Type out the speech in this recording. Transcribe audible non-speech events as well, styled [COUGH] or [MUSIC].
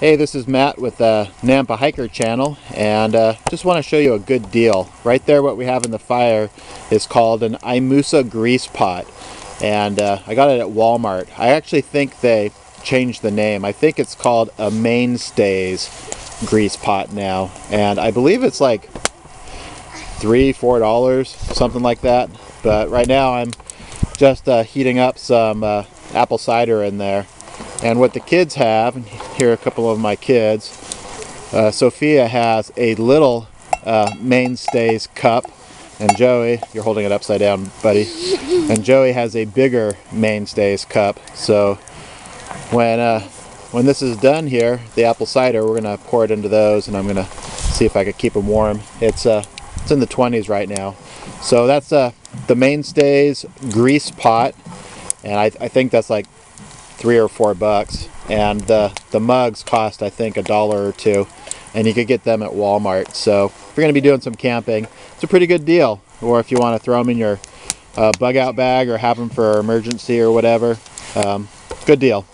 Hey, this is Matt with the Nampa Hiker channel and uh, just want to show you a good deal. Right there what we have in the fire is called an Imusa grease pot and uh, I got it at Walmart. I actually think they changed the name. I think it's called a Mainstays grease pot now and I believe it's like three, four dollars, something like that. But right now I'm just uh, heating up some uh, apple cider in there and what the kids have, here are a couple of my kids, uh, Sophia has a little uh, mainstays cup, and Joey, you're holding it upside down, buddy, [LAUGHS] and Joey has a bigger mainstays cup. So when uh, when this is done here, the apple cider, we're gonna pour it into those, and I'm gonna see if I can keep them warm. It's uh, it's in the 20s right now. So that's uh, the mainstays grease pot, and I, I think that's like three or four bucks and the the mugs cost I think a dollar or two and you could get them at Walmart. So if you're gonna be doing some camping. It's a pretty good deal or if you want to throw them in your uh, bug out bag or have them for emergency or whatever um, good deal